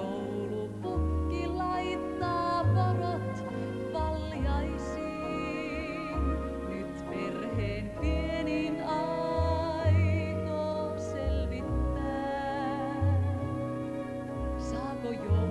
Joulupukki laittaa porot valjaisiin. Nyt perheen pienin aikoo selvittää. Saako joulu?